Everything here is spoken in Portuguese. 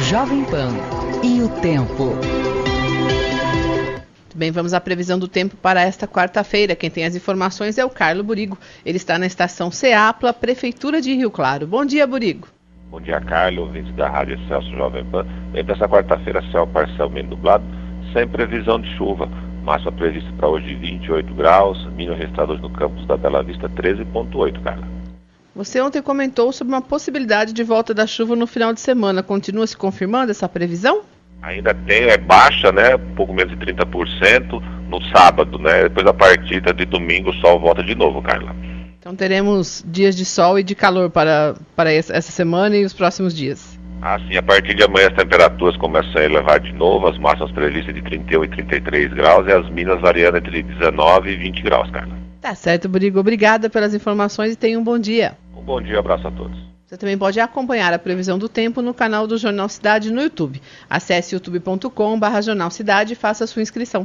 Jovem Pan e o tempo. Bem, vamos à previsão do tempo para esta quarta-feira. Quem tem as informações é o Carlo Burigo. Ele está na estação Ceapla, Prefeitura de Rio Claro. Bom dia, Burigo. Bom dia, Carlos, ouvintes da Rádio Celso Jovem Pan. Bem, para essa quarta-feira, céu parcialmente nublado, sem previsão de chuva. Máxima prevista para hoje 28 graus, mínimo registrado hoje no campus da Bela Vista 13,8, Carla. Você ontem comentou sobre uma possibilidade de volta da chuva no final de semana. Continua se confirmando essa previsão? Ainda tem, é baixa, né? Pouco menos de 30% no sábado, né? Depois a partida de domingo o sol volta de novo, Carla. Então teremos dias de sol e de calor para, para essa semana e os próximos dias. Ah, sim, a partir de amanhã as temperaturas começam a elevar de novo, as máximas previstas de 31 e 33 graus e as minas variando entre 19 e 20 graus, Carla. Tá certo, Burigo. Obrigada pelas informações e tenha um bom dia. Bom dia, abraço a todos. Você também pode acompanhar a previsão do tempo no canal do Jornal Cidade no YouTube. Acesse youtube.com/jornal Cidade e faça sua inscrição.